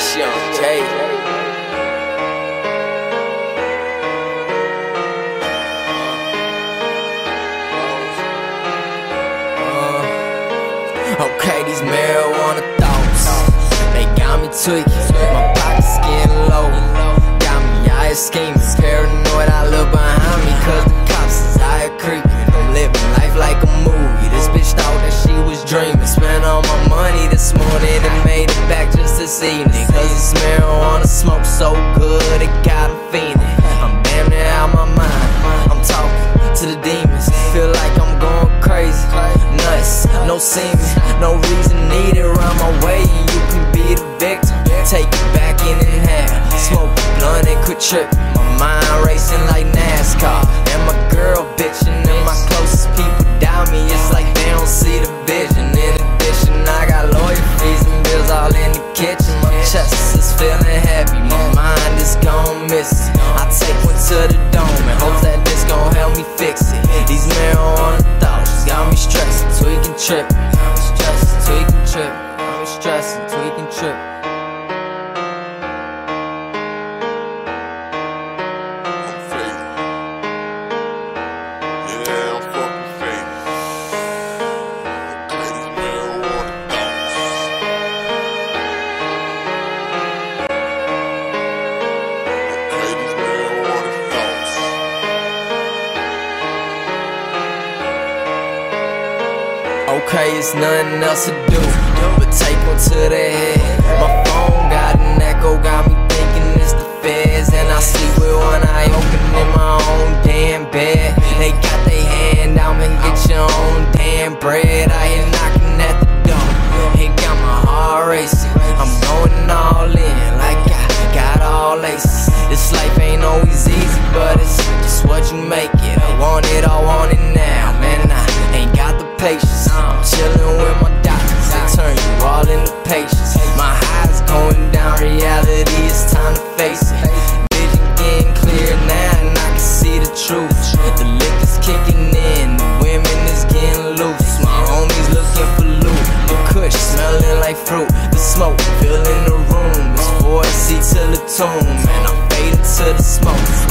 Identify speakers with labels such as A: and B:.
A: That's Young J. Uh, okay, these marijuana thoughts, they got me tweaking. My pocket getting low, got me eyes scheming. This evening. Cause this marijuana smoke so good, it got a fiending. I'm damn near out my mind. I'm talking to the demons. Feel like I'm going crazy. Nuts, no semen, no reason needed around my way. and You can be the victim. Take it back in and half. Smoke blunt and quit tripping. My mind racing like NASCAR. And my girl bitching, and my closest people doubt me. It's like they don't see the stressing, Okay, it's nothing else to do but take one to the head. My phone got an echo, got me thinking it's
B: the feds, and I sleep with one eye open in my own damn bed.
A: tune, man. I'm fading to the smoke.